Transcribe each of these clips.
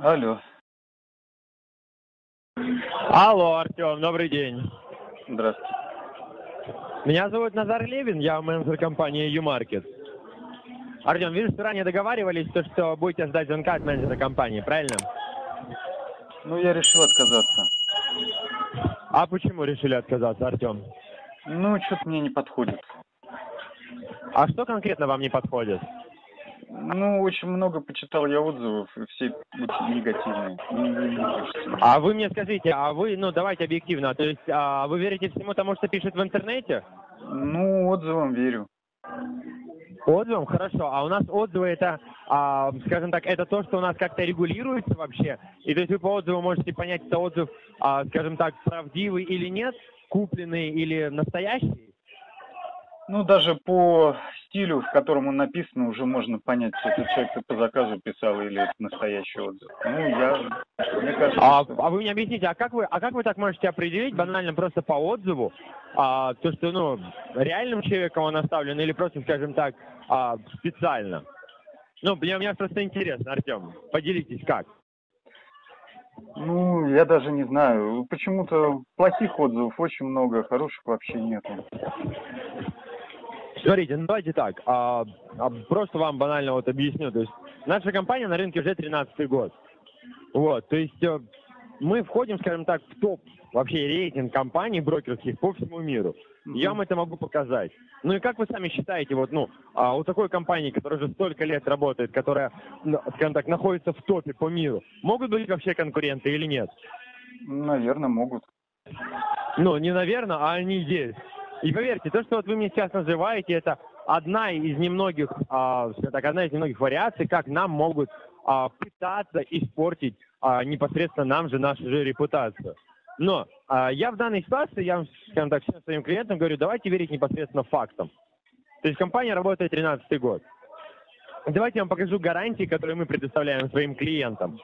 Алло, Алло, Артем, добрый день. здравствуйте. Меня зовут Назар Левин, я менеджер компании U-Market. Артем, вижу, что ранее договаривались, то, что будете ждать звонка от менеджера компании, правильно? Ну, я решил отказаться. А почему решили отказаться, Артем? Ну, что-то мне не подходит. А что конкретно вам не подходит? Ну, очень много почитал я отзывов, и все очень негативные. А вы мне скажите, а вы, ну давайте объективно, то есть а, вы верите всему тому, что пишет в интернете? Ну, отзывам верю. Отзывам? Хорошо. А у нас отзывы это, а, скажем так, это то, что у нас как-то регулируется вообще? И то есть вы по отзыву можете понять, это отзыв, а, скажем так, правдивый или нет, купленный или настоящий? Ну, даже по стилю, в котором он написан, уже можно понять, это человек по заказу писал или это настоящий отзыв. Ну, я, мне кажется, А, что... а вы мне объясните, а как вы, а как вы так можете определить банально просто по отзыву, а, то, что, ну, реальным человеком он оставлен или просто, скажем так, а, специально? Ну, мне, мне просто интересно, Артем, поделитесь как. Ну, я даже не знаю. Почему-то плохих отзывов очень много, хороших вообще нету. Смотрите, ну давайте так, а, а, просто вам банально вот объясню. То есть наша компания на рынке уже 13 год. Вот, то есть э, мы входим, скажем так, в топ вообще рейтинг компаний брокерских по всему миру. Я вам это могу показать. Ну и как вы сами считаете, вот, ну, а, у такой компании, которая уже столько лет работает, которая, скажем так, находится в топе по миру, могут быть вообще конкуренты или нет? Наверное, могут. Ну, не наверное, а они есть. И поверьте, то, что вот вы мне сейчас называете, это одна из немногих, а, так, одна из немногих вариаций, как нам могут а, пытаться испортить а, непосредственно нам же нашу же репутацию. Но я в данной ситуации, я, скажем так, всем своим клиентам говорю, давайте верить непосредственно фактам. То есть компания работает 13 год. Давайте я вам покажу гарантии, которые мы предоставляем своим клиентам.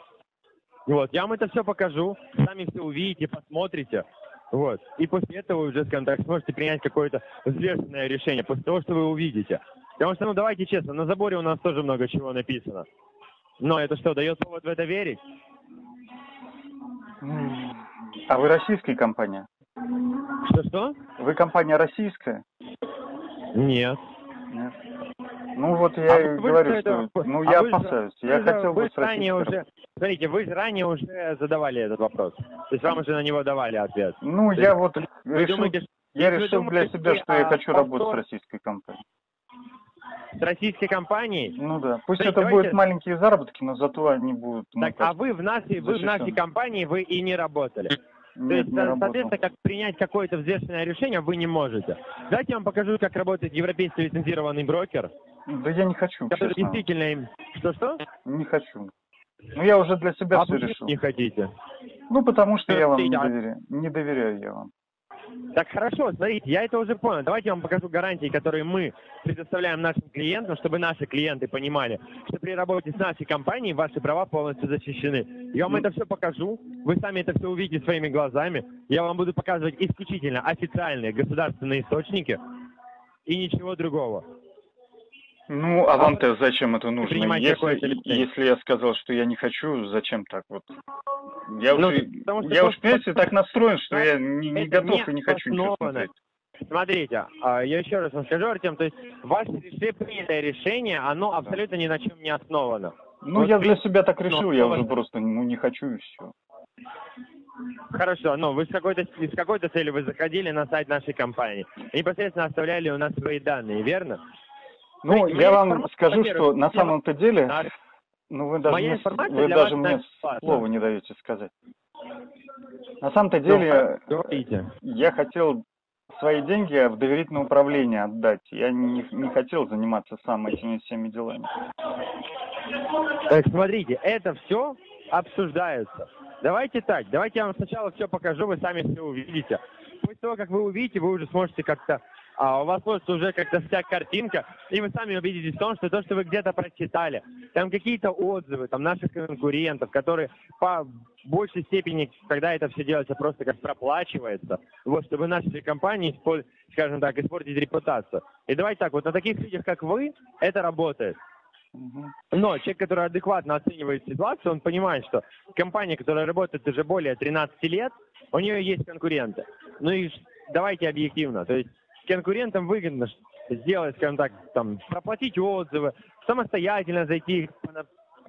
Вот, я вам это все покажу, сами все увидите, посмотрите. Вот. И после этого уже, скажем так, сможете принять какое-то взвешенное решение, после того, что вы увидите. Потому что, ну, давайте честно, на заборе у нас тоже много чего написано. Но это что, дает повод в это верить? А вы российская компания? Что-что? Вы компания российская? Нет. Нет. Ну вот я А и говорю, же что... это- Ну а я же- опасаюсь. вы Я же- хотел бы с же ранее российской уже, смотрите, вы же ранее уже задавали этот вопрос. То есть вам уже на него давали ответ. Ну, То я есть вот решил, думаете, я решил для думаете, себя, что я а, хочу работать с российской компанией. с российской компанией? Ну да. Пусть Смотрите, это давайте- будут маленькие заработки, но зато они будут... ну, Так, как- а вы в нашей, вы в нашей компании вы и не работали. То есть, работал. соответственно, как принять какое-то взвешенное решение вы не можете. Давайте я вам покажу, как работает европейский лицензированный брокер, Да я не хочу, который честно. действительно им... Что-что? Не хочу. Ну я уже для себя А все решил. не хотите? Ну потому что я вам не доверяю. Не доверяю я вам. Так хорошо, смотрите, я это уже понял. Давайте я вам покажу гарантии, которые мы предоставляем нашим клиентам, чтобы наши клиенты понимали, что при работе с нашей компанией ваши права полностью защищены. Я вам Ну. это все покажу, вы сами это все увидите своими глазами. Я вам буду показывать исключительно официальные государственные источники и ничего другого. Ну, а вам-то зачем это нужно? Если, если я сказал, что я не хочу, зачем так вот? Я Ну, уже, потому я уж, понимаете, так настроен, что я не, не готов и не хочу ничего смотреть. Смотрите, а, я еще раз вам скажу, Артем, то есть ваше принятое решение, оно абсолютно ни на чем не основано. Ну, Вот я для себя так решил, я уже просто ну, не хочу и все. Хорошо, ну вы с какой-то с какой-то целью вы заходили на сайт нашей компании и непосредственно оставляли у нас свои данные, верно? Ну, Смотрите, я вам скажу, что на самом-то деле, Да. ну вы даже, Моя мне, вы даже мне бесплатна. слова не даете сказать. На самом-то деле, говорите. я хотел свои деньги в доверительное управление отдать. Я не, не хотел заниматься сам этими всеми делами. Так, смотрите, это все обсуждается. Давайте так, давайте я вам сначала все покажу, вы сами все увидите. После того, как вы увидите, вы уже сможете как-то, у вас сложится уже как-то вся картинка, и вы сами убедитесь в том, что то, что вы где-то прочитали, там какие-то отзывы, там наших конкурентов, которые по большей степени, когда это все делается, просто как проплачивается, вот, чтобы нашей компании, скажем так, испортить репутацию. И давайте так, вот на таких людях, как вы, это работает. Но человек, который адекватно оценивает ситуацию, он понимает, что компания, которая работает уже более 13 лет, у нее есть конкуренты. Ну и давайте объективно. То есть конкурентам выгодно сделать, скажем так, там, проплатить отзывы, самостоятельно зайти,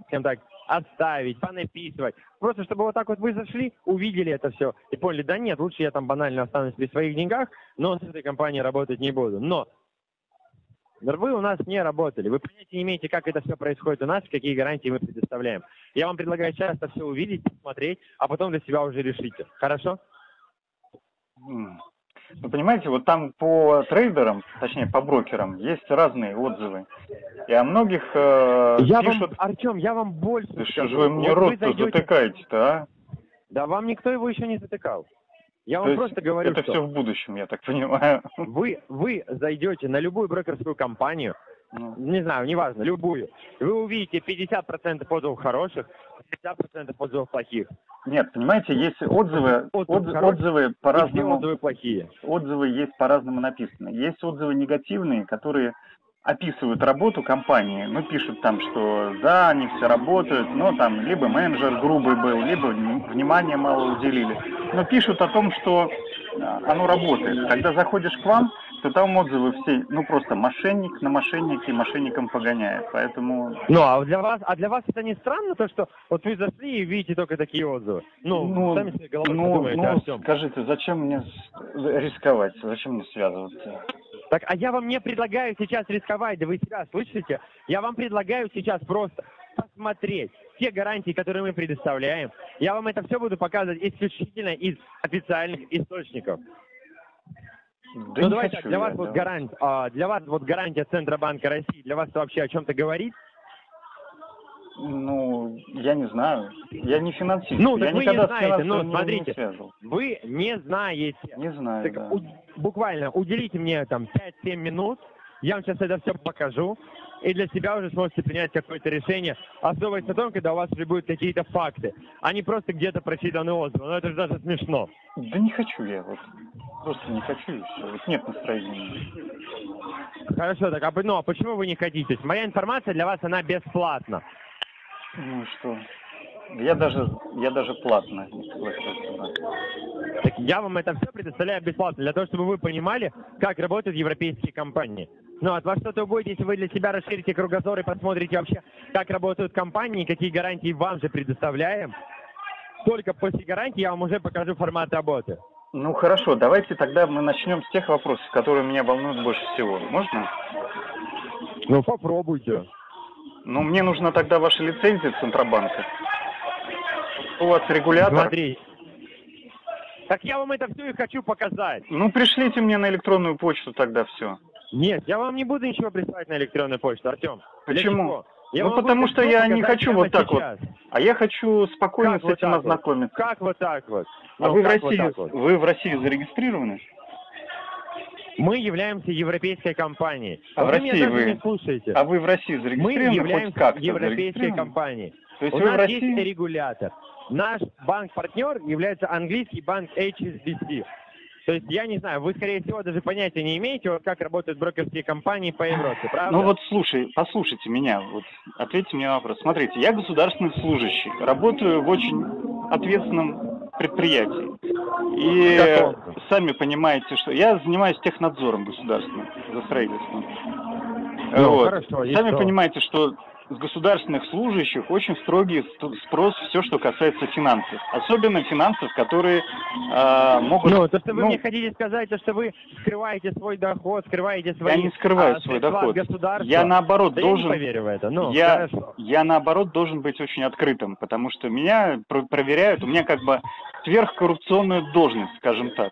скажем так, оставить, понаписывать. Просто чтобы вот так вот вы зашли, увидели это все и поняли, да нет, лучше я там банально останусь при своих деньгах, но с этой компанией работать не буду. Но вы у нас не работали, вы понятия не имеете, как это все происходит у нас, какие гарантии мы предоставляем. Я вам предлагаю сейчас это все увидеть, посмотреть, а потом для себя уже решите. Хорошо? Вы понимаете, вот там по трейдерам, точнее по брокерам, есть разные отзывы. И о многих э, я пишут, вам, Артем, я вам больше да что же скажу. вы мне Вот рот-то зайдете- затыкаете-то, а? Да вам никто его еще не затыкал. Я То вам просто говорю, это что все в будущем, я так понимаю. вы, вы зайдете на любую брокерскую компанию, Ну, не знаю, неважно, любую, вы увидите 50% отзывов хороших, 50% отзывов плохих. Нет, понимаете, есть отзывы, Отзывы хорошие, отзывы все по-разному, отзывы плохие. отзывы есть по-разному написаны. Есть отзывы негативные, которые описывают работу компании, ну, пишут там, что да, они все работают, но там либо менеджер грубый был, либо вни- внимания мало уделили. Но пишут о том, что а, оно работает. Когда заходишь к вам, то там отзывы все, ну, просто мошенник на мошеннике мошенником погоняет. Поэтому, Ну, а для вас, а для вас это не странно, то, что вот вы зашли и видите только такие отзывы? Ну, ну, сами себе головой ну, подумаете, ну, Артем. скажите, зачем мне рисковать, зачем мне связываться? Так, а я вам не предлагаю сейчас рисковать, да вы себя слышите? Я вам предлагаю сейчас просто посмотреть те гарантии, которые мы предоставляем. Я вам это все буду показывать исключительно из официальных источников. Да ну давайте хочу так, для я, вас вот да. гарант, а, для вас вот гарантия Центробанка России, для вас вообще о чем-то говорит? Ну, я не знаю. Я не финансист. Ну, я так вы не знаете, ну, смотрите. не. Вы не знаете. Не знаю, Так да. у- буквально уделите мне там 5-7 минут, я вам сейчас это все покажу, и для себя уже сможете принять какое-то решение, основываясь на том, когда у вас уже будут какие-то факты, а не просто где-то прочитанный отзыв. Ну это же даже смешно. Да не хочу я вот. Просто не хочу и все. Вот нет настроения. Хорошо, так а, ну, а почему вы не хотите? То есть Моя информация для вас, она бесплатна. Ну что? Я даже, я даже платно не туда. Так я вам это все предоставляю бесплатно, для того, чтобы вы понимали, как работают европейские компании. Ну, от вас что-то будет, если вы для себя расширите кругозор и посмотрите вообще, как работают компании, какие гарантии вам же предоставляем. Только после гарантии я вам уже покажу формат работы. Ну хорошо, давайте тогда мы начнем с тех вопросов, которые меня волнуют больше всего. Можно? Ну, попробуйте. Ну, мне нужна тогда ваша лицензия Центробанка. У вас регулятор. Смотри. Так я вам это все и хочу показать. Ну, пришлите мне на электронную почту тогда все. Нет, я вам не буду ничего присылать на электронную почту, Артем. Почему? Я Ну, потому что я не хочу вот так вот. сейчас. А я хочу спокойно Как с вот этим вот? ознакомиться. Как вот так вот? А Ну, вы в как вот России, так вот? вы в России зарегистрированы? Мы являемся европейской компанией. А в вы меня России вы- не слушаете. А вы в России Мы зарегистрированы хоть являемся как-то? европейской компанией. То есть У вы в нас есть России? регулятор. Наш банк-партнер является английский банк HSBC. То есть, я не знаю, вы, скорее всего, даже понятия не имеете, вот как работают брокерские компании по Европе, правда? Ну вот слушай, послушайте меня, вот ответьте мне на вопрос. Смотрите, я государственный служащий, работаю в очень ответственном предприятии. И Каком? сами понимаете, что я занимаюсь технадзором государственным за строительством. Ну, Вот. хорошо, Сами что? понимаете, что с государственных служащих очень строгий ст- спрос все, что касается финансов. Особенно финансов, которые а, могут... Ну, то, что вы ну, мне хотите сказать, то, что вы скрываете свой доход, скрываете свои Я не скрываю а, свой доход. Я наоборот Да я должен... не поверю в это. Ну, я, хорошо. я наоборот должен быть очень открытым, потому что меня про- проверяют, у меня как бы сверхкоррупционная должность, скажем так.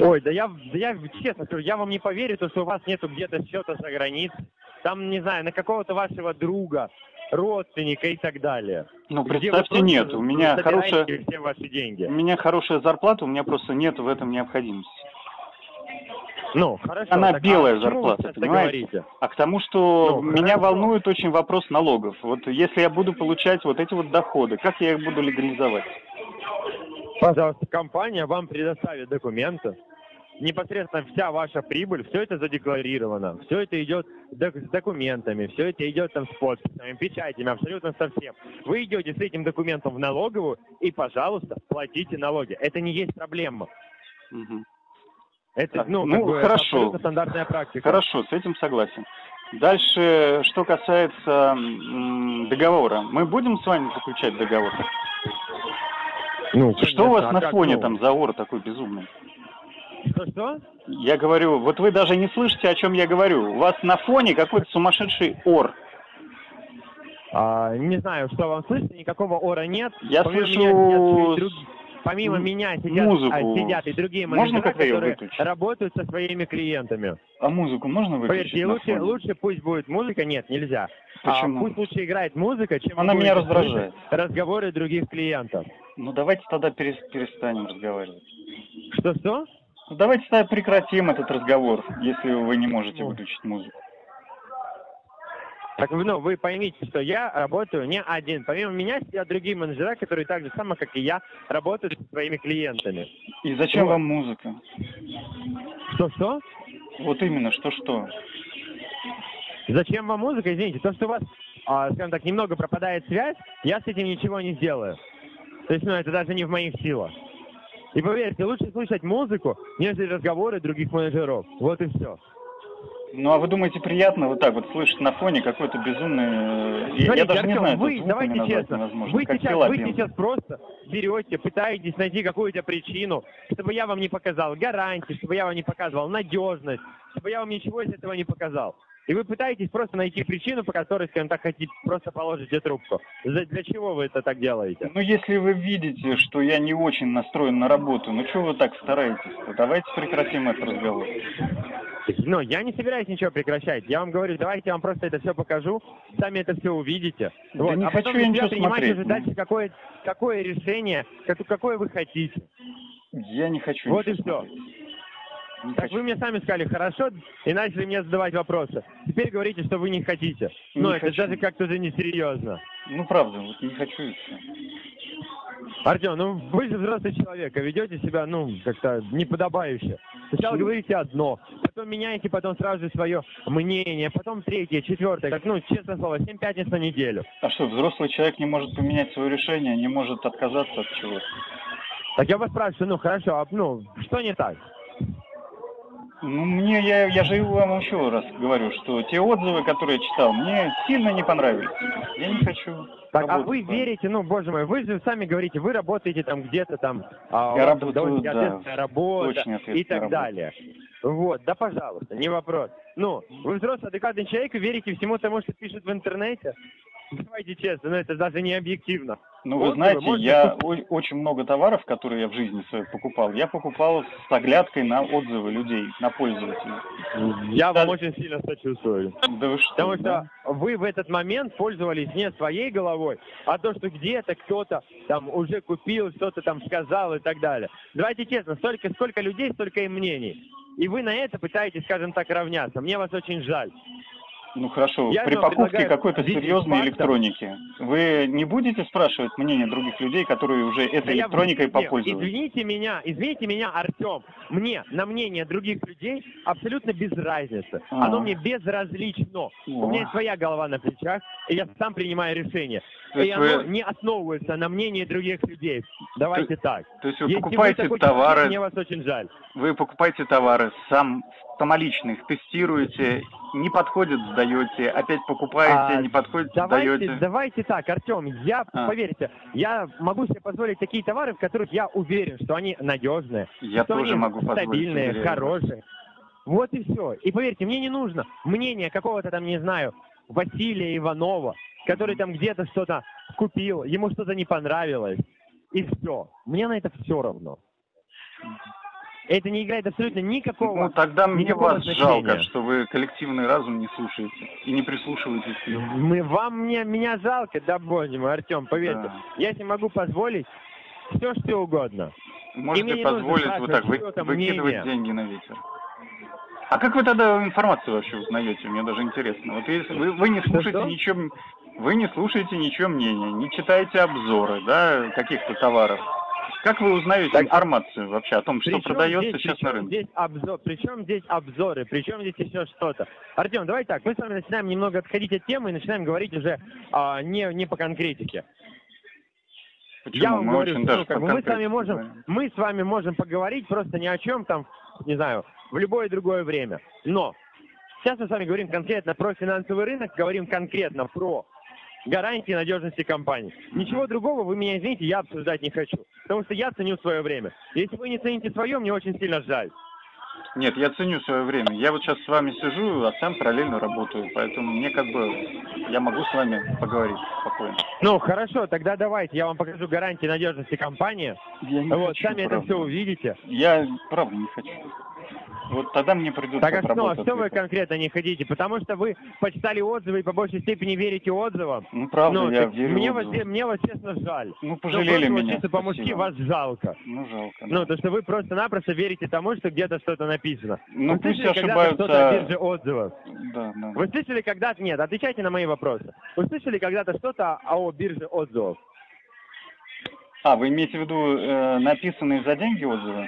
Ой, да я, я честно скажу, я вам не поверю, то, что у вас нету где-то счета за границей. Там, не знаю, на какого-то вашего друга, родственника и так далее. Ну, представьте, нет, у меня хорошая, все ваши деньги. у меня хорошая зарплата, у меня просто нет в этом необходимости. Ну, хорошо. Она так, белая а почему вы зарплата, понимаете? говорите? А к тому, что Ну, меня хорошо. волнует очень вопрос налогов. Вот если я буду получать вот эти вот доходы, как я их буду легализовать? Пожалуйста, компания вам предоставит документы. Непосредственно вся ваша прибыль, все это задекларировано, все это идет с документами, все это идет там с подписями, печатями, абсолютно со всем. Вы идете с этим документом в налоговую и, пожалуйста, платите налоги. Это не есть проблема. Это, Так, ну, ну, бы, хорошо. абсолютно стандартная практика. Хорошо, с этим согласен. Дальше, что касается договора. Мы будем с вами заключать договор? Ну, Что у вас конечно, а на фоне ну, там за ор такой безумный? Что-что? Я говорю, вот вы даже не слышите, о чем я говорю. У вас на фоне какой-то сумасшедший ор. А, не знаю, что вам слышно, никакого ора нет. Я Помимо слышу меня и друг- Помимо меня сидят, музыку. а, сидят и другие Можно её которые выключить? работают со своими клиентами. А музыку можно выключить Поверьте, лучше, фоне? лучше пусть будет музыка, нет, нельзя. А, Почему? пусть лучше играет музыка, чем Она меня раздражает. разговоры других клиентов. Ну давайте тогда перес- перестанем разговаривать. Что-что? Ну, давайте тогда прекратим этот разговор, если вы не можете Ну. выключить музыку. Так ну, вы поймите, что я работаю не один. Помимо меня сидят другие менеджера, которые так же само, как и я, работают со своими клиентами. И зачем Вот. вам музыка? Что-что? Вот именно, что-что? Зачем вам музыка? Извините, то, что у вас, а, скажем так, немного пропадает связь, я с этим ничего не сделаю. То есть, ну, это даже не в моих силах. И поверьте, лучше слышать музыку, нежели разговоры других менеджеров. Вот и все. Ну а вы думаете, приятно вот так вот слышать на фоне какой-то безумный... э, я- я, Смотрите, даже не Артем, знаю, вы, давайте честно, невозможно. вы как сейчас, вы сейчас просто берете, пытаетесь найти какую-то причину, чтобы я вам не показал гарантии, чтобы я вам не показывал надежность, чтобы я вам ничего из этого не показал. И вы пытаетесь просто найти причину, по которой, скажем так, хотите просто положите трубку. За- для чего вы это так делаете? Ну если вы видите, что я не очень настроен на работу, ну чего вы так стараетесь? Давайте прекратим этот разговор. Ну, я не собираюсь ничего прекращать. Я вам говорю, давайте я вам просто это все покажу, сами это все увидите. Да Вот. не а хочу потом я ничего себя принимайте смотреть, уже ну. дальше какое, какое решение, как- какое вы хотите. Я не хочу Вот и всё. смотреть. Не Так хочу. вы мне сами сказали хорошо и начали мне задавать вопросы. Теперь говорите, что вы не хотите. Не Ну, это хочу. даже как-то уже несерьезно. Ну правда, вот не хочу и все. Артем, ну вы же взрослый человек, а ведете себя, ну, как-то неподобающе. Сначала говорите одно, потом меняете, потом сразу же свое мнение, потом третье, четвертое, как, ну, честное слово, семь пятниц на неделю. А что, взрослый человек не может поменять свое решение, не может отказаться от чего-то? Так я вас спрашиваю, ну, хорошо, а, ну, что не так? Ну, мне, я, я же вам еще раз говорю, что те отзывы, которые я читал, мне сильно не понравились. Я не хочу Так, а вы верите, ну, боже мой, вы же сами говорите, вы работаете там где-то там, а, Я там работаю, да, ответственная работа и так работа. далее. Вот, да, пожалуйста, не вопрос. Ну, вы взрослый, адекватный человек и верите всему тому, что пишут в интернете? Давайте честно, ну это даже не объективно. Ну, вы знаете, можно я очень много товаров, которые я в жизни своей покупал, я покупал с оглядкой на отзывы людей, на пользователей. Я вам Да. очень сильно сочувствую. Да вы что, Потому да? что вы в этот момент пользовались не своей головой, а то, что где-то кто-то там уже купил, что-то там сказал и так далее. Давайте честно, столько, сколько людей, столько и мнений. И вы на это пытаетесь, скажем так, равняться. Мне вас очень жаль. Ну хорошо, Я при покупке какой-то серьезной электроники, вы не будете спрашивать мнение других людей, которые уже этой Да я- электроникой не, попользовались? Извините меня, извините меня, Артем. Мне на мнение других людей абсолютно без разницы. А. Оно мне безразлично. У меня есть своя голова на плечах, и я сам принимаю решение. То И оно вы- не основывается на мнении других людей. Давайте так. То есть вы Если покупаете вы такой товары, человек, мне вас очень жаль. вы покупаете товары сам самолично их тестируете, не подходит, сдаете, опять покупаете, А, не подходит, Давайте, сдаете. давайте так, Артем, я, А. поверьте, я могу себе позволить такие товары, в которых я уверен, что они надежные, Я что тоже они могу позволить. стабильные, уверяю. хорошие. Вот и все. И поверьте, мне не нужно мнение какого-то там, не знаю, Василия Иванова, который там где-то что-то купил, ему что-то не понравилось, и все. Мне на это все равно. Это не играет абсолютно никакого... Ну, тогда мне никакого вас значения. жалко, что вы коллективный разум не слушаете и не прислушиваетесь к нему. Мы, вам мне, меня жалко, да боже мой, Артем, поверьте. Да. Я себе могу позволить все, что угодно. Можете позволить вот так вы- выкидывать мнение. деньги на ветер. А как вы тогда информацию вообще узнаете? Мне даже интересно. Вот если вы, вы не слушаете Что-что? ничего, вы не слушаете ничего мнения, не читаете обзоры, да, каких-то товаров. Как вы узнаете Так, информацию вообще о том, что продается здесь, сейчас на рынке? Здесь обзор, причем здесь обзоры, причем здесь еще что-то. Артем, давай так, мы с вами начинаем немного отходить от темы и начинаем говорить уже а, не, не по конкретике. Почему? Я вам мы говорю, очень ну, как бы мы с вами можем, мы с вами можем поговорить просто ни о чем там, не знаю, в любое другое время. Но сейчас мы с вами говорим конкретно про финансовый рынок, говорим конкретно про гарантии надежности компании. Ничего другого вы меня извините, я обсуждать не хочу. Потому что я ценю свое время. Если вы не цените свое, мне очень сильно жаль. Нет, я ценю свое время. Я вот сейчас с вами сижу, а сам параллельно работаю. Поэтому мне как бы, я могу с вами поговорить спокойно. Ну, хорошо, тогда давайте, я вам покажу гарантии надежности компании. Я не вот, хочу, сами это правда. все увидите. Я правда не хочу. Вот тогда мне придется Так а что, а что вы конкретно не хотите? Потому что вы почитали отзывы и по большей степени верите отзывам. Ну правда, ну, я верю мне, отзывам. вас, мне вас честно жаль. Ну Ну, пожалели вот меня. чисто по-мужски вас жалко. Ну жалко. да. Ну, то, что вы просто-напросто верите тому, что где-то что-то написано. Ну, вы пусть слышали когда-то что-то о ошибаются. бирже отзывов? Да, да. Вы слышали когда-то... Нет, отвечайте на мои вопросы. Вы слышали когда-то что-то о бирже отзывов? А, вы имеете в виду э, написанные за деньги отзывы?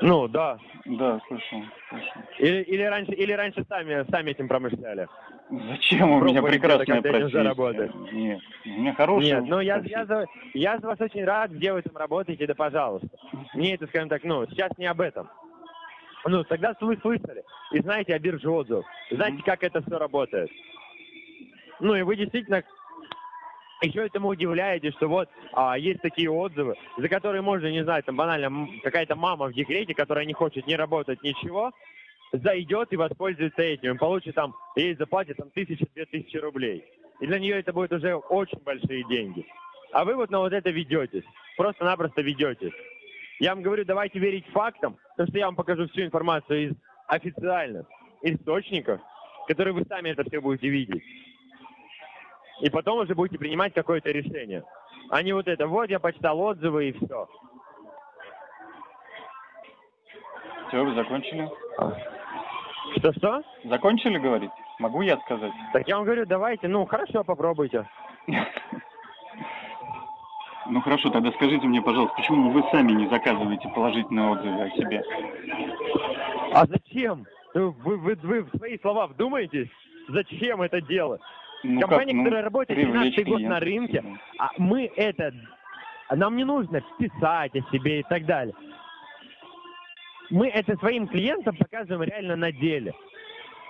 Ну, да. Да, слышал, слышал. Или, или раньше, или раньше сами, сами этим промышляли? Зачем у меня прекрасная профессия? Нет, у меня хорошая Нет, ну я, я, за, я за вас очень рад, где вы там работаете, да пожалуйста. Мне это, скажем так, ну, сейчас не об этом. Ну, тогда вы слышали и знаете о бирже отзывов, знаете, как это все работает. Ну, и вы действительно еще этому удивляетесь, что вот а, есть такие отзывы, за которые можно, не знаю, там банально какая-то мама в декрете, которая не хочет не работать, ничего, зайдет и воспользуется этим, и получит там, ей заплатят там тысячу-две тысячи рублей. И для нее это будет уже очень большие деньги. А вы вот на вот это ведетесь, просто-напросто ведетесь. Я вам говорю, давайте верить фактам, потому что я вам покажу всю информацию из официальных источников, которые вы сами это все будете видеть. И потом уже будете принимать какое-то решение. А не вот это, вот я почитал отзывы и все. Все, вы закончили? Что-что? Закончили говорить? Могу я сказать? Так я вам говорю, давайте, ну хорошо, попробуйте. Ну хорошо, тогда скажите мне, пожалуйста, почему вы сами не заказываете положительные отзывы о себе? А зачем? Вы, вы, вы в свои слова вдумаетесь? Зачем это делать? Ну, Компания, как, ну, которая работает привлечь 13 год на рынке, а мы это... Нам не нужно писать о себе и так далее. Мы это своим клиентам показываем реально на деле.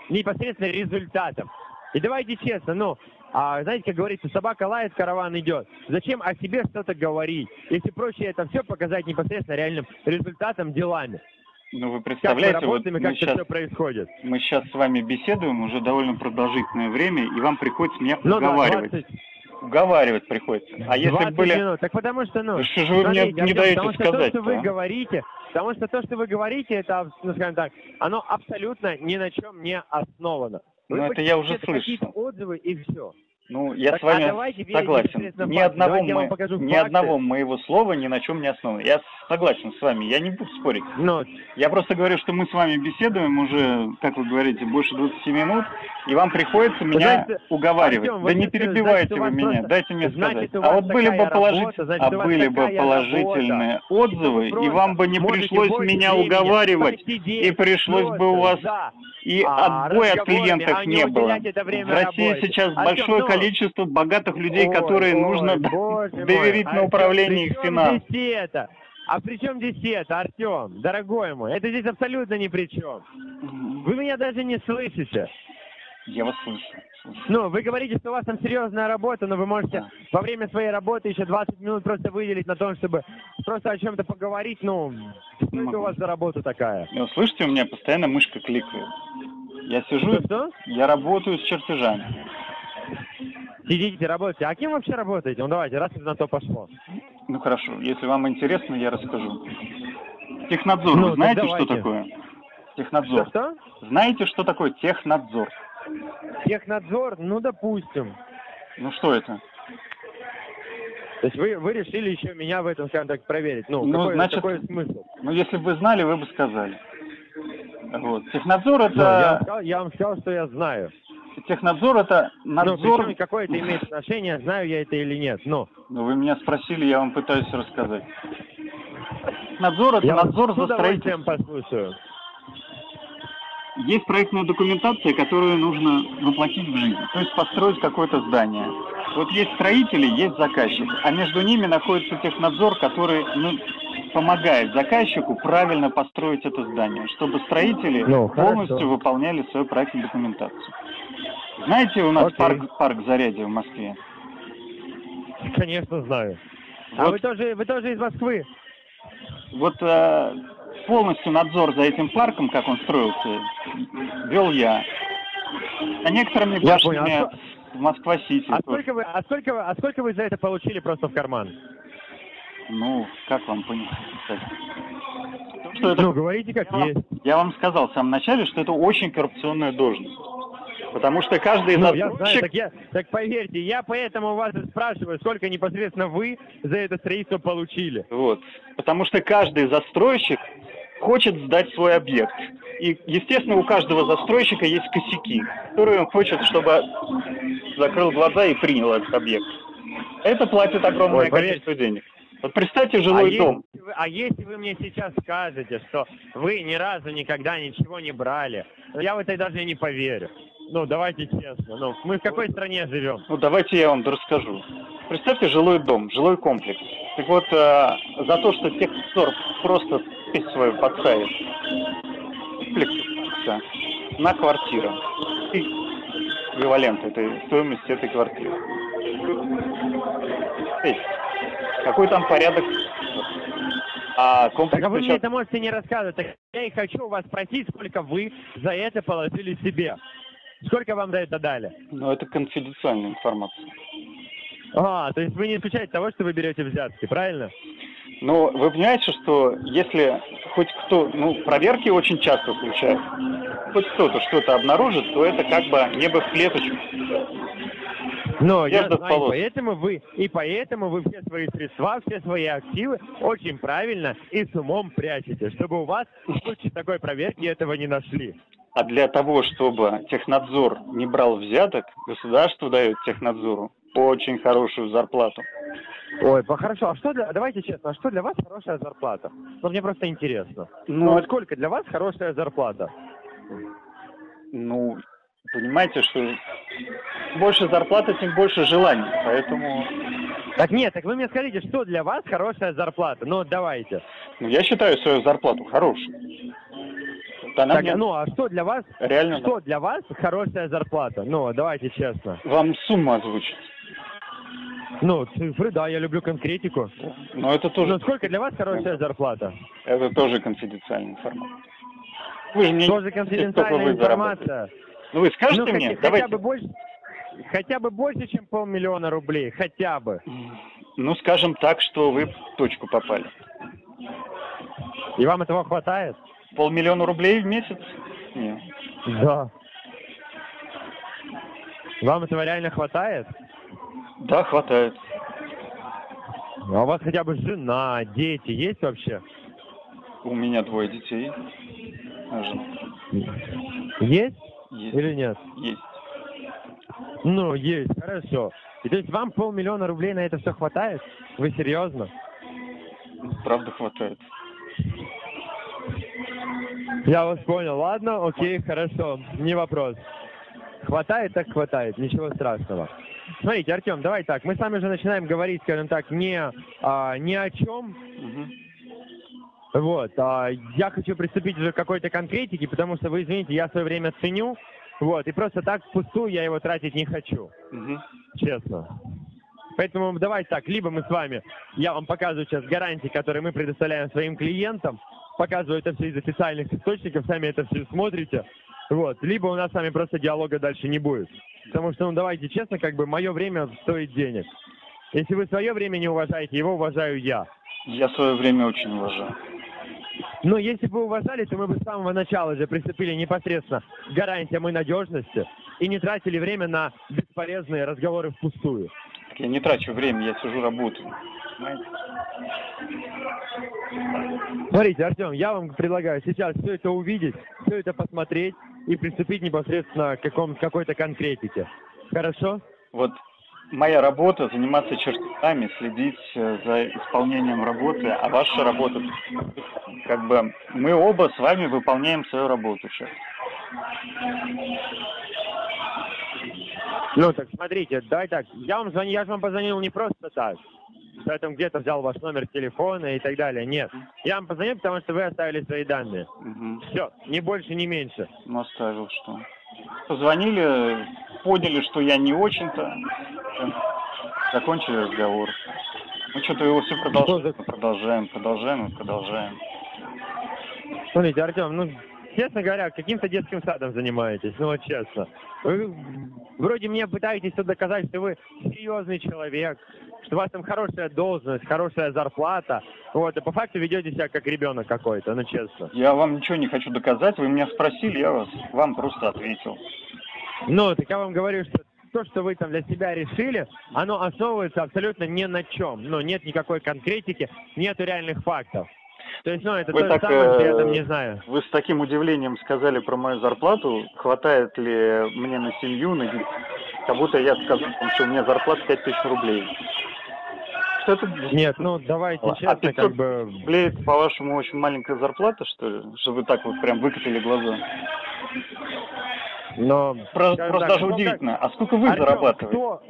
Непосредственно результатом. И давайте честно, ну, а, знаете, как говорится, собака лает, караван идет. Зачем о себе что-то говорить, если проще это все показать непосредственно реальным результатом, делами? Ну, вы Как мы представляете, вот работаем мы как это сейчас, все происходит. мы сейчас с вами беседуем уже довольно продолжительное время, и вам приходится меня Ну да, уговаривать. 20, Уговаривать приходится. А если 20 бы были... минут. Так потому что, ну, что же вы мне смотрите, не даете потому что сказать то, что вы а? говорите, потому что то, что вы говорите, это, ну, скажем так, оно абсолютно ни на чем не основано. Вы Ну, это я уже какие-то слышал. отзывы и все. Ну, я Так, с вами а давайте согласен. Ни одного, Давайте мо- ни факты. одного моего слова ни на чем не основано. Я согласен с вами, я не буду спорить. Ну, Я просто говорю, что мы с вами беседуем уже, как вы говорите, больше 20 минут, и вам приходится меня Значит, уговаривать. Артем, да не перебивайте значит, вы меня, просто- дайте мне значит, сказать. А вот были бы, положить- работа, значит, а были бы положительные работа, отзывы, вы и вам бы не пришлось меня времени уговаривать, и пришлось бы у вас да. и А, отбоя от клиентов а не было. В России сейчас большое ну, количество богатых людей, Ой, которые ой, нужно боже мой. доверить на Артем, управление их финансами. это? А при чем здесь это, Артем, дорогой мой? Это здесь абсолютно ни при чем. Вы меня даже не слышите. Я вас слышу. слышу. Ну, вы говорите, что у вас там серьезная работа, но вы можете Да. во время своей работы еще 20 минут просто выделить на том, чтобы просто о чем-то поговорить. Ну, что это у вас за работа такая? Ну, слышите, у меня постоянно мышка кликает. Я сижу, Что-что? я работаю с чертежами. Сидите, работаете. А кем вообще работаете? Ну, давайте, раз это на то пошло. Ну хорошо, если вам интересно, я расскажу. Технадзор, Ну, вы знаете, что такое? Технадзор. Что-что? Знаете, что такое технадзор? Технадзор, ну, допустим. Ну что это? То есть вы, вы решили еще меня в этом, скажем так, проверить. Ну, Ну, какой, значит, какой смысл? Ну если бы вы знали, вы бы сказали. Вот. Технадзор Ну, я, вам это сказал, я вам сказал, что я знаю. Технадзор это Ну, надзор. причем какое это имеет отношение, знаю я это или нет. Ну, Ну вы меня спросили, я вам пытаюсь рассказать. Надзор это Я надзор за строительством. послушаю. Есть проектная документация, которую нужно воплотить в жизнь, то есть построить какое-то здание. Вот есть строители, есть заказчик, а между ними находится технадзор, который ну, помогает заказчику правильно построить это здание, чтобы строители Ну, полностью выполняли свою проектную документацию. Знаете, у нас Окей. парк, парк Зарядье в Москве. Конечно, знаю. А Вот- вы тоже, вы тоже из Москвы? Вот э, полностью надзор за этим парком, как он строился, вел я. А некоторыми Я башнями. А в Москва-Сити. А сколько вы, а сколько вы, а сколько вы за это получили просто в карман? Ну, как вам понять? Что это, Ну, говорите как я, вам, есть. я вам сказал в самом начале, что это очень коррупционная должность. Потому что каждый Ну, я знаю, так, я, так поверьте, я поэтому вас спрашиваю, сколько непосредственно вы за это строительство получили. Вот. Потому что каждый застройщик хочет сдать свой объект. И, естественно, у каждого застройщика есть косяки, которые он хочет, чтобы закрыл глаза и принял этот объект. Это платит огромное Ой, количество денег. Вот представьте а, жилой дом. Если а если вы мне сейчас скажете, что вы ни разу никогда ничего не брали, я в это даже не поверю. Ну, давайте честно. Ну, мы в какой стране живем? Ну, давайте я вам расскажу. Представьте жилой дом, жилой комплекс. Так вот, э, за то, что технадзор просто спесь свою подставит комплекс на квартиру. И эквивалент этой стоимости этой квартиры. Есть, какой там порядок? А комплекс Так а вы мне это можете не рассказывать. Так я и хочу у вас спросить, сколько вы за это положили себе. Сколько вам за это дали? Ну, это конфиденциальная информация. А, то есть вы не исключаете того, что вы берете взятки, правильно? Но вы понимаете, что если хоть кто, ну, проверки очень часто случаются, хоть кто-то что-то обнаружит, то это как бы небо в клеточку. Но я в знаю, поэтому вы, и поэтому вы все свои средства, все свои активы очень правильно и с умом прячете, чтобы у вас в случае такой проверки этого не нашли. А для того, чтобы технадзор не брал взяток, государство дает технадзору очень хорошую зарплату. Ой, хорошо, а что для, давайте честно, а что для вас хорошая зарплата? Ну, мне просто интересно. Ну, Ну, это- сколько для вас хорошая зарплата? ну, понимаете, что больше зарплаты, тем больше желаний. Поэтому, Так нет, так вы мне скажите, что для вас хорошая зарплата? Ну, давайте. ну, я считаю свою зарплату хорошей. Вот Она Так, мне ну, а что для вас, реально... что для вас хорошая зарплата? Ну, давайте честно. Вам сумму озвучить. Ну, цифры, да, я люблю конкретику. Но это тоже... Ну, сколько для вас хорошая зарплата? Это тоже конфиденциальная информация. Вы же мне не Тоже конфиденциальная информация. Ну вы скажете Ну, мне? хотя, Давайте. хотя бы больше, хотя бы больше, чем полмиллиона рублей, хотя бы. Ну, скажем так, что вы в точку попали. И вам этого хватает? Полмиллиона рублей в месяц? Нет. Да. Вам этого реально хватает? Да, хватает. А у вас хотя бы жена, дети есть вообще? У меня двое детей. А жена Есть Есть. или нет? Есть. Ну, есть, хорошо. И то есть вам полмиллиона рублей на это все хватает? Вы серьезно? Правда хватает. Я вас понял. Ладно, окей, хорошо, не вопрос. Хватает, так хватает, ничего страшного. Смотрите, Артем, давай так, мы с вами уже начинаем говорить, скажем так, не, а, ни о чем. Мгм. Вот, а, я хочу приступить уже к какой-то конкретике, потому что вы извините, я свое время ценю. Вот, и просто так впустую я его тратить не хочу, Мгм. честно. Поэтому давайте так, либо мы с вами, я вам показываю сейчас гарантии, которые мы предоставляем своим клиентам, показываю это все из официальных источников, сами это все смотрите. Вот, либо у нас с вами просто диалога дальше не будет. Потому что, ну давайте честно, как бы мое время стоит денег. Если вы свое время не уважаете, его уважаю я. Я свое время очень уважаю. Но если бы уважали, то мы бы с самого начала же приступили непосредственно к гарантиям и надежности и не тратили время на бесполезные разговоры впустую. Так Я не трачу время, я сижу работаю. Понимаете? Смотрите, Артем, я вам предлагаю сейчас все это увидеть, все это посмотреть и приступить непосредственно к какому- какой-то конкретике. Хорошо? Вот моя работа заниматься чертежами, следить э, за исполнением работы, а ваша работа, как бы, мы оба с вами выполняем свою работу сейчас. Ну, так смотрите, давай так, я вам звоню, я же вам позвонил не просто так, поэтому где-то взял ваш номер телефона и так далее. Нет, я вам позвонил, потому что вы оставили свои данные. Мгм. Все, ни больше, ни меньше. Ну, оставил что. Позвонили, поняли, что я не очень-то. Закончили разговор. Мы что-то его все продолжаем, продолжаем, продолжаем продолжаем. Смотрите, Артем, ну, честно говоря, каким-то детским садом занимаетесь, ну вот честно. Вы вроде мне пытаетесь тут доказать, что вы серьезный человек, что у вас там хорошая должность, хорошая зарплата, вот, и по факту ведете себя как ребенок какой-то, ну честно. Я вам ничего не хочу доказать, вы меня спросили, я вас, вам просто ответил. Ну, так я вам говорю, что то, что вы там для себя решили, оно основывается абсолютно ни на чем. Ну, нет никакой конкретики, нету реальных фактов. То есть, ну, это Вы то же так, самое, что я э, там не знаю. Вы с таким удивлением сказали про мою зарплату, хватает ли мне на семью, на детей? Как будто я сказал, что у меня зарплата 5000 рублей. Что это Нет, ну, давайте А честно, 500 как бы... рублей, это, по-вашему, очень маленькая зарплата, что ли? Что вы так вот прям выкатили глаза? Но, Про- просто так, даже кто удивительно. А сколько вы Артём, зарабатываете? Кто,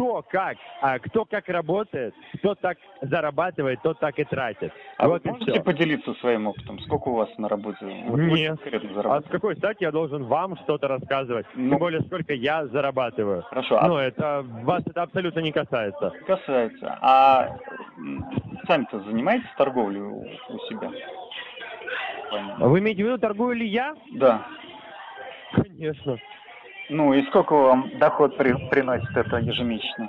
кто как, а, кто как работает, кто так зарабатывает, тот так и тратит. А вот вы можете поделиться своим опытом? Сколько у вас на работе? Вот Нет. А с какой стати я должен вам что-то рассказывать? Ну. Тем более, сколько я зарабатываю. Хорошо, а Ну, это вас это абсолютно не касается. касается. А сами-то занимаетесь торговлей у, себя? Вы имеете в виду, торгую ли я? Да. Конечно. Ну и сколько вам доход при- приносит это ежемесячно?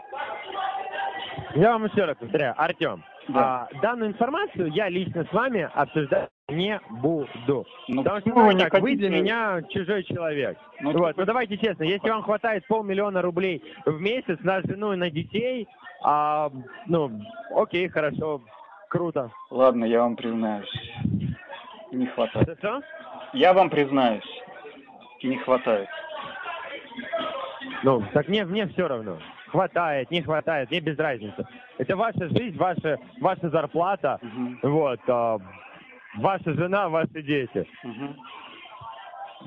Я вам еще раз повторяю, Артем, Да. а, данную информацию я лично с вами обсуждать не буду. Ну, Потому что вы не как, вы для хотите- меня чужой человек. Ну, вот, так ну давайте честно, если вам хватает полмиллиона рублей в месяц на жену и на детей, а, ну, окей, хорошо, круто. Ладно, я вам признаюсь. Не хватает. Что? Я вам признаюсь. Не хватает. Ну, так мне, мне все равно. Хватает, не хватает, мне без разницы. Это ваша жизнь, ваша, ваша зарплата, Мгм. вот, а, ваша жена, ваши дети. Мгм.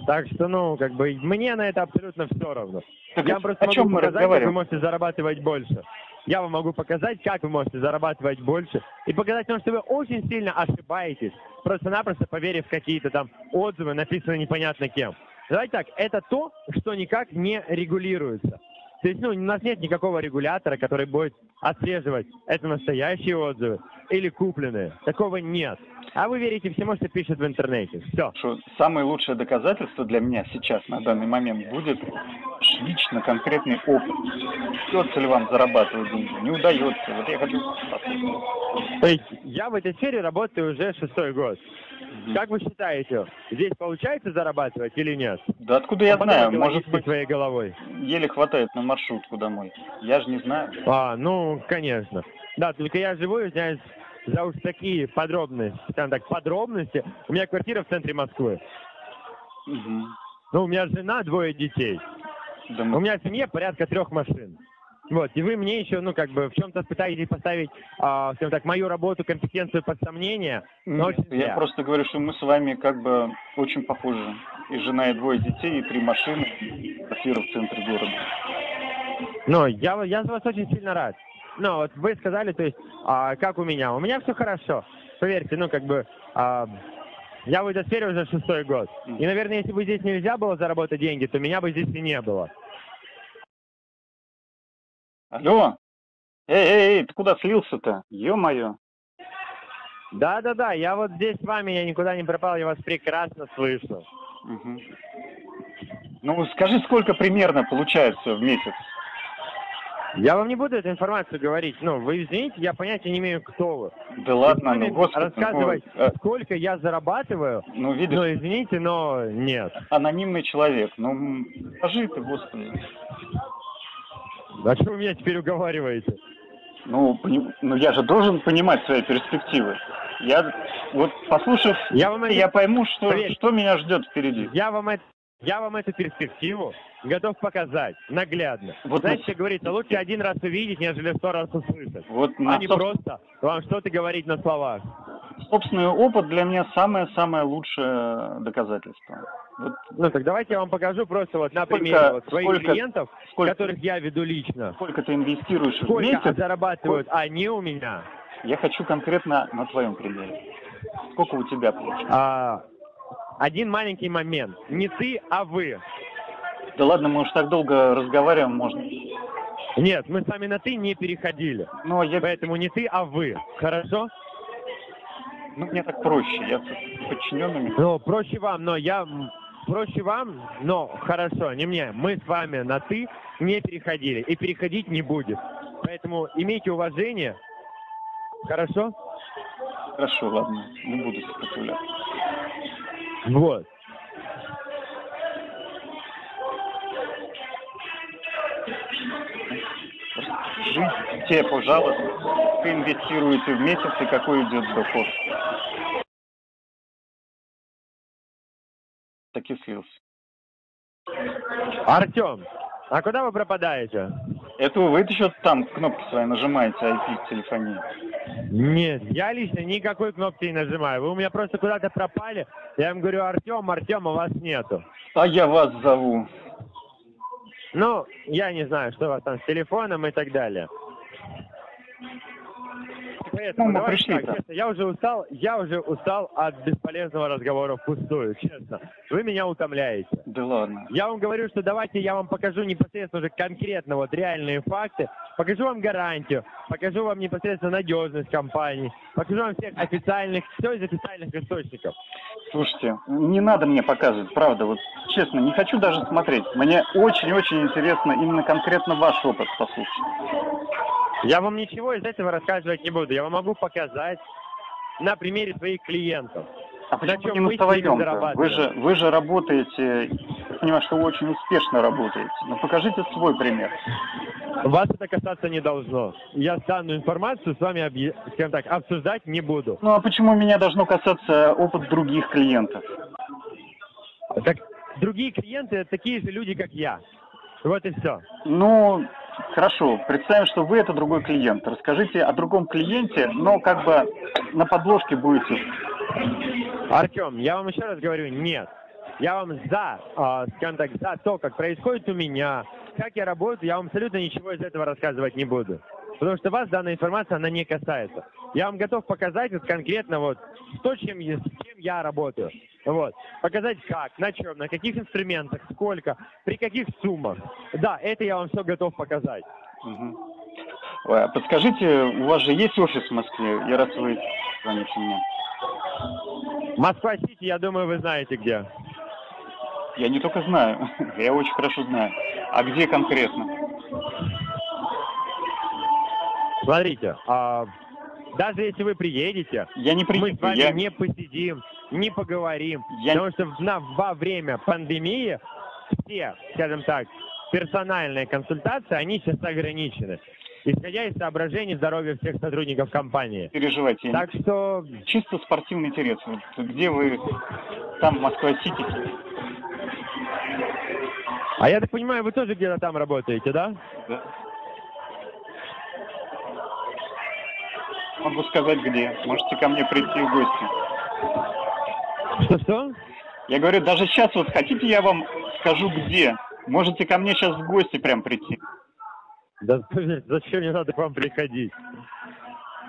Так что, ну, как бы, мне на это абсолютно все равно. Так Я просто о чем могу мы показать, как вы можете зарабатывать больше. Я вам могу показать, как вы можете зарабатывать больше. И показать вам, что вы очень сильно ошибаетесь, просто-напросто поверив в какие-то там отзывы, написанные непонятно кем. Давайте так, это то, что никак не регулируется. То есть, ну, у нас нет никакого регулятора, который будет отслеживать, это настоящие отзывы или купленные. Такого нет. А вы верите всему, что пишут в интернете. Все. Самое лучшее доказательство для меня сейчас, на данный момент, будет лично конкретный опыт. Удается ли вам зарабатывать деньги? Не удается. Вот я хочу. То есть я в этой сфере работаю уже шестой год. Как вы считаете, здесь получается зарабатывать или нет? Да откуда я знаю? Подумайте Может быть, своей головой. еле хватает на маршрутку домой. Я же не знаю. А, ну, конечно. Да, только я живу, извиняюсь, за уж такие подробности, скажем так, подробности. У меня квартира в центре Москвы. Мгм. Ну, у меня жена, двое детей. Да У мы- меня в семье порядка трех машин. Вот, и вы мне еще, ну, как бы, в чем-то пытаетесь поставить, а, скажем так, мою работу, компетенцию под сомнение. но Нет, очень я зря. просто говорю, что мы с вами как бы очень похожи. И жена, и двое детей, и три машины, и квартира в центре города. Ну, я, я за вас очень сильно рад. Ну, вот вы сказали, то есть, а, как у меня? У меня все хорошо. Поверьте, ну, как бы, а, я в сфере уже шестой год. И, наверное, если бы здесь нельзя было заработать деньги, то меня бы здесь и не было. Алло? Эй, эй, эй, ты куда слился-то? Ё-моё. Да-да-да, я вот здесь с вами, я никуда не пропал, я вас прекрасно слышу. Мгм. Ну, скажи, сколько примерно получается в месяц? Я вам не буду эту информацию говорить. Ну, вы извините, я понятия не имею, кто вы. Да ладно, ну, господи. рассказывать, ну, э, сколько я зарабатываю, ну, видишь, ну, извините, но нет. анонимный человек. Ну, скажи ты, господи. А что вы меня теперь уговариваете? Ну, пони- ну, я же должен понимать свои перспективы. Я вот послушав, Я вам я пойму, что, что меня ждет впереди. Я вам это я вам эту перспективу готов показать наглядно. Вот Знаете, на- как говорится, лучше один раз увидеть, нежели сто раз услышать. Вот А не соб- просто вам что-то говорить на словах. собственный опыт для меня самое-самое лучшее доказательство. Вот Ну так давайте я вам покажу просто вот на Сколько- примере вот своих сколько- клиентов, сколько, которых я веду лично. сколько ты инвестируешь в Сколько месяц, зарабатывают они у меня? я хочу конкретно на твоем примере. Сколько у тебя получается? А, один маленький момент. Не ты, а вы. Да ладно, мы уж так долго разговариваем, можно. Нет, мы с вами на ты не переходили. Но я, Поэтому не ты, а вы. Хорошо? ну, мне так проще, я с подчиненными. Ну, проще вам, но я... Проще вам, но хорошо, не мне. Мы с вами на ты не переходили и переходить не будет. Поэтому имейте уважение. Хорошо? Хорошо, ладно, не буду сопротивляться. Вот. Скажите, пожалуйста, вы инвестируете в месяц и какой идет доход? Так и слился. Артем, а куда вы пропадаете? Это вы еще там кнопки свои нажимаете, IP в телефоне. Нет, я лично никакой кнопки не нажимаю. Вы у меня просто куда-то пропали. Я им говорю, Артем, Артема вас нету. А я вас зову. Ну, я не знаю, что у вас там с телефоном и так далее. Поэтому Ну, мы так, честно, я уже устал, я уже устал от бесполезного разговора впустую, честно. Вы меня утомляете. Да ладно. Я вам говорю, что давайте я вам покажу непосредственно уже конкретно вот реальные факты, покажу вам гарантию, покажу вам непосредственно надежность компании, покажу вам всех официальных, все из официальных источников. Слушайте, не надо мне показывать, правда, вот честно, не хочу даже смотреть. Мне очень-очень интересно именно конкретно ваш опыт послушать. Я вам ничего из этого рассказывать не буду, я вам могу показать на примере своих клиентов. А почему чем не на мы сидим своем Вы же, вы же работаете, я понимаю, что вы очень успешно работаете. Но покажите свой пример. Вас это касаться не должно. Я данную информацию с вами, объ- скажем так, обсуждать не буду. Ну а почему меня должно касаться опыт других клиентов? Так другие клиенты такие же люди, как я. Вот и все. Ну, хорошо, представим, что вы это другой клиент. Расскажите о другом клиенте, но как бы на подложке будете. Артем, я вам еще раз говорю, нет. Я вам за, а, скажем так, за то, как происходит у меня, как я работаю, я вам абсолютно ничего из этого рассказывать не буду. Потому что вас данная информация, она не касается. Я вам готов показать вот конкретно вот то, чем, с чем я работаю. Вот. Показать как, на чем, на каких инструментах, сколько, при каких суммах. Да, это я вам все готов показать. А Подскажите, у вас же есть офис в Москве, и раз вы звоните мне. Москва-Сити, я думаю, вы знаете где. Я не только знаю, я очень хорошо знаю. А где конкретно? Смотрите, а, даже если вы приедете, Я не мы приеду, с вами я, не посидим, не поговорим. я- Потому что на, во время пандемии все, скажем так, персональные консультации, они сейчас ограничены. Исходя из соображений здоровья всех сотрудников компании. переживайте. Так что, Чисто спортивный интерес. Где вы там в Москва-Сити? а я так понимаю, вы тоже где-то там работаете, да? Да. Могу сказать где. Можете ко мне прийти в гости. Что-что? Я говорю, даже сейчас вот хотите, я вам скажу где. Можете ко мне сейчас в гости прям прийти. Да зачем мне надо к вам приходить?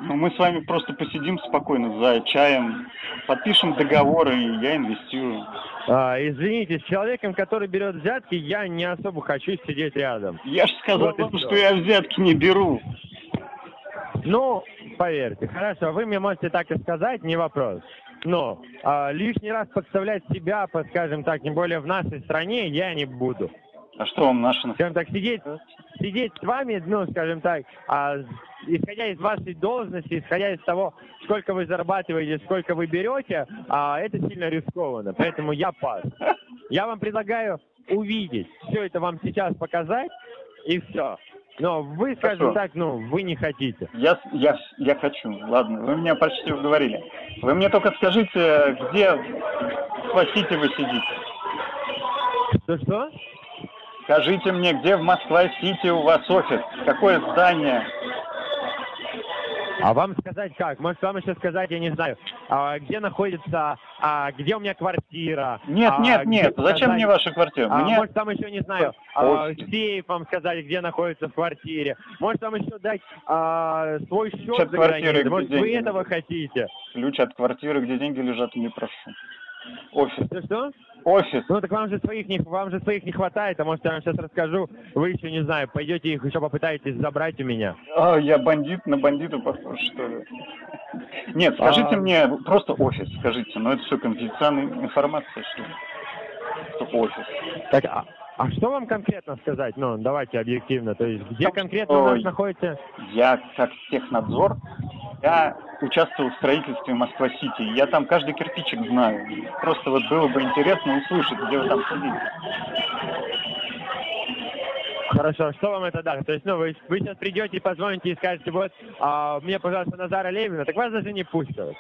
Ну, мы с вами просто посидим спокойно за чаем, подпишем договор, и я инвестирую. А, извините, с человеком, который берет взятки, я не особо хочу сидеть рядом. Я же сказал Вот вам, что я взятки не беру. Ну, поверьте, хорошо, вы мне можете так и сказать, не вопрос. Но а, лишний раз подставлять себя, по- скажем так, тем более в нашей стране, я не буду. А что вам наши... Скажем так, сидеть, сидеть с вами, ну, скажем так, а, исходя из вашей должности, исходя из того, сколько вы зарабатываете, сколько вы берете, а, это сильно рискованно. Поэтому я пас. Я вам предлагаю увидеть, все это вам сейчас показать, и все. Но вы, скажем Хорошо. так, ну, вы не хотите. Я, я, я хочу. Ладно, вы меня почти уговорили. Вы мне только скажите, где в Сити вы сидите? Что-что? Скажите мне, где в Москва-Сити у вас офис? Какое здание? А вам сказать как? Может, вам еще сказать, я не знаю, а, где находится, а, где у меня квартира? Нет, а, нет, нет. Зачем сказать- мне ваша квартира? А, Мне... Может, там еще, не знаю, а, сейф вам сказать, где находится в квартире. Может, там еще дать а, свой счет от за квартиры, Может, вы деньги этого хотите? Ключ от квартиры, где деньги лежат, не прошу. Офис. Что, что? Офис. Ну, так вам же своих не, вам же своих не хватает, а может, я вам сейчас расскажу, вы еще, не знаю, пойдете их еще попытаетесь забрать у меня. А, я бандит, на бандита похож, что ли? Нет, скажите А. мне, просто офис, скажите. Но это все конфиденциальная информация, что ли? Что офис. Так, а, а что вам конкретно сказать? Ну, давайте объективно. То есть, где конкретно у Ой. нас находится? Я, как технадзор, я участвовал в строительстве Москва-Сити. Я там каждый кирпичик знаю. Просто вот было бы интересно услышать, где вы там сидите. Хорошо, что вам это даст? То есть, ну, вы, вы сейчас придете позвоните и скажете, вот, а, мне, пожалуйста, Назара Левина, так вас даже не пустят.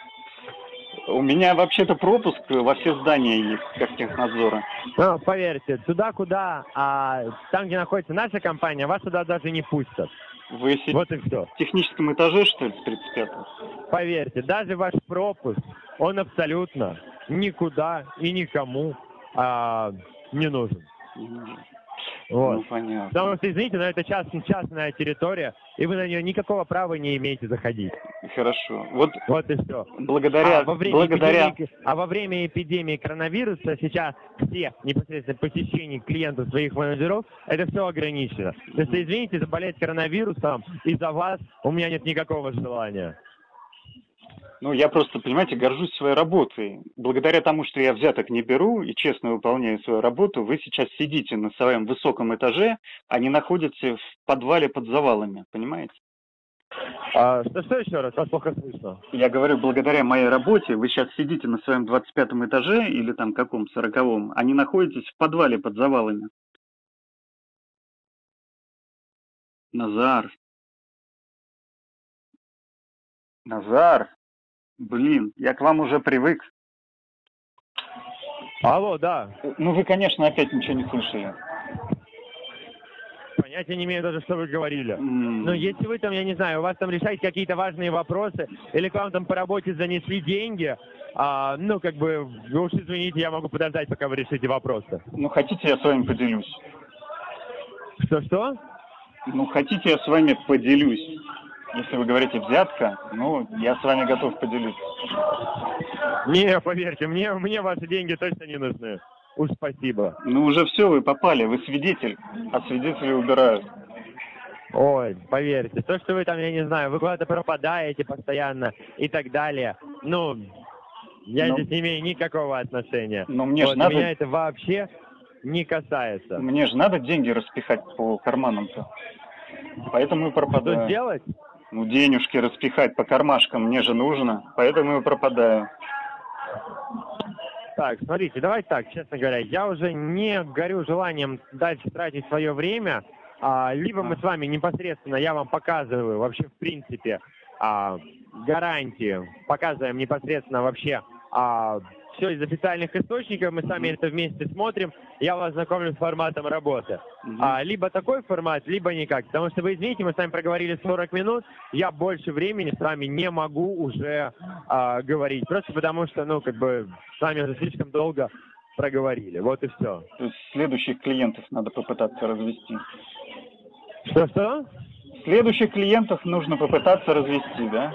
У меня вообще-то пропуск во все здания есть, как технадзора. Ну, поверьте, туда, куда, а, там, где находится наша компания, вас туда даже не пустят. Вы сидите Вот и все. в техническом этаже, что ли, с 35 Поверьте, даже ваш пропуск, он абсолютно никуда и никому а, не нужен. Вот. Ну, понятно. Потому что, извините, но это част- частная территория, и вы на нее никакого права не имеете заходить. Хорошо. Вот Вот и все. благодаря, а, во время благодаря, эпидемии, а во время эпидемии коронавируса сейчас все непосредственно посещения клиентов своих менеджеров, это все ограничено. То есть, извините, заболеть коронавирусом из-за вас у меня нет никакого желания. Ну, я просто, понимаете, горжусь своей работой. Благодаря тому, что я взяток не беру и честно выполняю свою работу, вы сейчас сидите на своем высоком этаже, а не находитесь в подвале под завалами, понимаете? А, что, что еще раз? Вас плохо слышно. Я говорю, благодаря моей работе вы сейчас сидите на своем 25 этаже или там каком, 40 а не находитесь в подвале под завалами. Назар. Назар. Блин, я к вам уже привык. Алло, да. Ну, вы, конечно, опять ничего не слышали. Понятия не имею даже, что вы говорили. М, Но если вы там, я не знаю, у вас там решаете какие-то важные вопросы, или к вам там по работе занесли деньги, а, ну, как бы, вы уж извините, я могу подождать, пока вы решите вопросы. Ну, хотите, я с вами поделюсь? Что-что? Ну, хотите, я с вами поделюсь? Если вы говорите взятка, ну, я с вами готов поделиться. Не, поверьте, мне, мне ваши деньги точно не нужны. Уж спасибо. Ну, уже все, вы попали, вы свидетель, а свидетели убирают. Ой, поверьте, то, что вы там, я не знаю, вы куда-то пропадаете постоянно и так далее, ну, я Ну. здесь не имею никакого отношения. Но мне Вот, же надо, Меня это вообще не касается. мне же надо деньги распихать по карманам-то. Поэтому и Что пропадаю. Ну, денежки распихать по кармашкам мне же нужно, поэтому и пропадаю. Так, смотрите, давайте так, честно говоря, я уже не горю желанием дальше тратить свое время, а, либо мы с вами непосредственно, я вам показываю вообще в принципе а, гарантии, показываем непосредственно вообще все из официальных источников, мы сами это вместе смотрим, я вас знакомлю с форматом работы. А, либо такой формат, либо никак. Потому что вы извините, мы с вами проговорили 40 минут, я больше времени с вами не могу уже а, говорить. Просто потому что, ну, как бы, с вами уже слишком долго проговорили. Вот и все. То есть следующих клиентов надо попытаться развести. Что-что? Следующих клиентов нужно попытаться развести, да?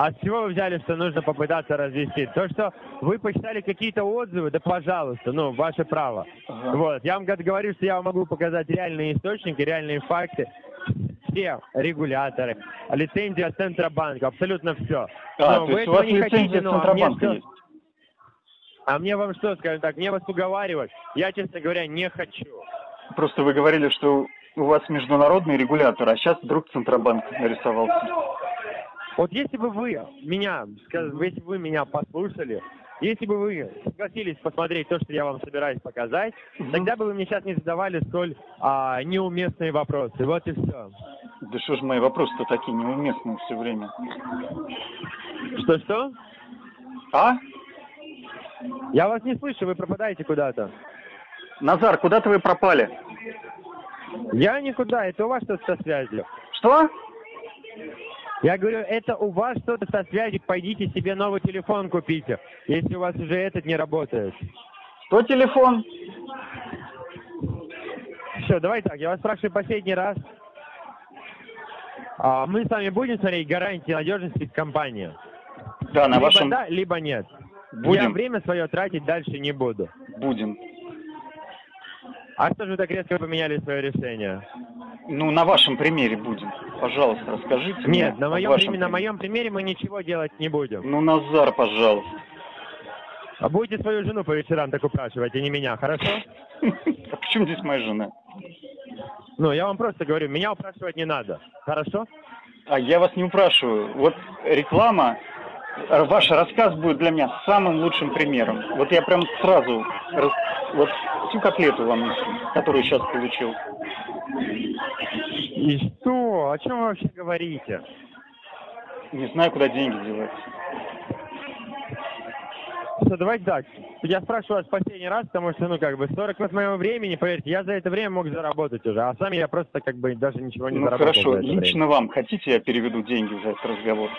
А, с чего вы взяли, что нужно попытаться развести? То, что вы почитали какие-то отзывы, да пожалуйста, ну, ваше право. Ага. Вот, я вам говорю, что я вам могу показать реальные источники, реальные факты, все регуляторы, лицензия от Центробанка, абсолютно все. А, Но то вы есть у вас не хотите, ну, а мне Центробанка что? А мне вам что, скажем так, мне вас уговаривать? Я, честно говоря, не хочу. Просто вы говорили, что у вас международный регулятор, а сейчас вдруг Центробанк нарисовался. Вот если бы вы меня, если бы вы меня послушали, если бы вы согласились посмотреть то, что я вам собираюсь показать, Мгм. тогда бы вы мне сейчас не задавали столь а, неуместные вопросы. Вот и все. Да что ж мои вопросы-то такие неуместные все время? Что-что? А? Я вас не слышу, вы пропадаете куда-то. Назар, куда-то вы пропали. Я никуда, это у вас что-то со связью. Что? Я говорю, это у вас что-то со связью, пойдите себе новый телефон купите, если у вас уже этот не работает. Что телефон? Все, давай так, я вас спрашиваю последний раз. А, мы с вами будем смотреть гарантии надежности компании? Да, на либо вашем... да, либо нет. Я Будем. время свое тратить дальше не буду. Будем. А что же вы так резко поменяли свое решение? Ну, на вашем примере будем. Пожалуйста, расскажите мне Нет, на моем, вашем прим- на примере. моем примере мы ничего делать не будем. Ну, Назар, пожалуйста. А будете свою жену по вечерам так упрашивать, а не меня, хорошо? А почему здесь моя жена? Ну, я вам просто говорю, меня упрашивать не надо. Хорошо? А я вас не упрашиваю. Вот реклама, э, ваш рассказ будет для меня самым лучшим примером. Вот я прям сразу вот всю котлету вам несу, которую сейчас получил. И что? О чем вы вообще говорите? Не знаю, куда деньги девать. Что, давайте так. Я спрашиваю вас последний раз, потому что, ну, как бы, 40 лет моего времени, поверьте, я за это время мог заработать уже, а сами я просто, как бы, даже ничего не Ну заработал хорошо, за это время. лично вам хотите, я переведу деньги за этот разговор?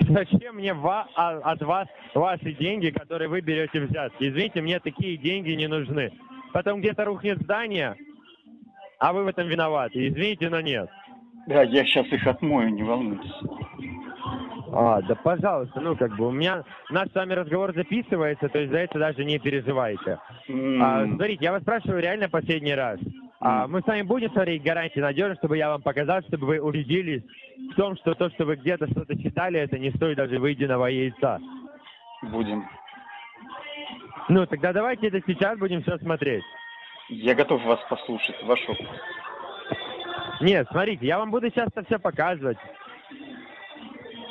Зачем мне ва- а- от вас ваши деньги, которые вы берете взятки? Извините, мне такие деньги не нужны. Потом где-то рухнет здание, а вы в этом виноваты. Извините, но нет. Да, я сейчас их отмою, не волнуйтесь. А, да пожалуйста, ну как бы у меня наш с вами разговор записывается, то есть за это даже не переживайте. М, А, смотрите, я вас спрашиваю реально последний раз. А, мы с вами будем смотреть гарантии надежности, чтобы я вам показал, чтобы вы убедились в том, что то, что вы где-то что-то читали, это не стоит даже выеденного яйца. Будем. Ну, тогда давайте это сейчас будем все смотреть. Я готов вас послушать, ваш опыт. Нет, смотрите, я вам буду сейчас это все показывать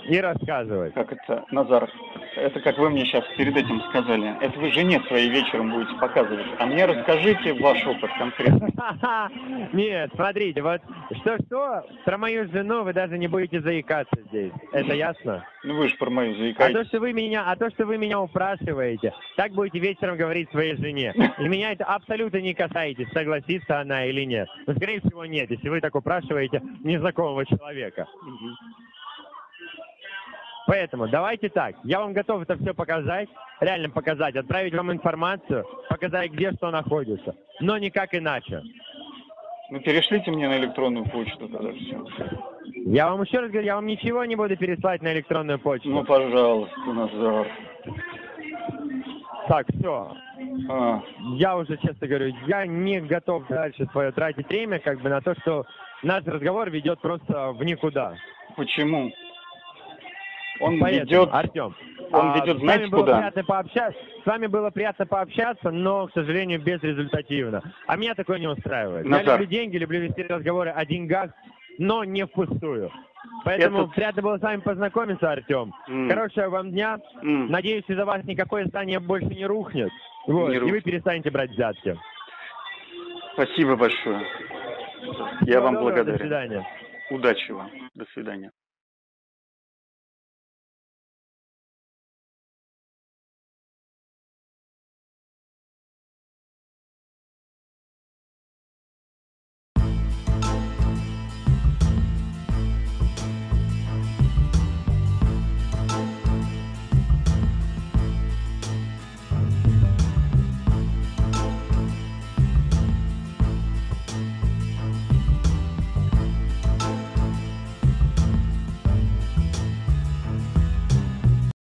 и рассказывать. Как это, Назар, это как вы мне сейчас перед этим сказали. Это вы жене своей вечером будете показывать. А мне расскажите ваш опыт конкретно. Нет, смотрите, вот что-что, про мою жену вы даже не будете заикаться здесь. Это ясно? Ну вы же про мою А то, заикаетесь. что вы меня, а то, что вы меня упрашиваете, так будете вечером говорить своей жене. И меня это абсолютно не касается, согласится она или нет. Но, скорее всего, нет, если вы так упрашиваете незнакомого человека. Поэтому давайте так, я вам готов это все показать, реально показать, отправить вам информацию, показать, где что находится, но никак иначе. Ну перешлите мне на электронную почту тогда все. Я вам еще раз говорю, я вам ничего не буду переслать на электронную почту. Ну пожалуйста, Назар. Так, все. А, Я уже, честно говорю, я не готов дальше свое тратить время, как бы на то, что наш разговор ведет просто в никуда. почему? Он Поэтому, ведет... Артем, он а, ведет с знаете вами было куда? приятно пообщаться. С вами было приятно пообщаться, но, к сожалению, безрезультативно. А меня такое не устраивает. Я Назар. люблю деньги, люблю вести разговоры о деньгах, но не впустую. Поэтому Этот- приятно было с вами познакомиться, Артем. М, Хорошего вам дня. м. Надеюсь, из-за вас никакое здание больше не рухнет. Вот, Не и вы рухнет. перестанете брать взятки. Спасибо большое. Я Всего вам доброго, До благодарен. свидания. Удачи вам. До свидания.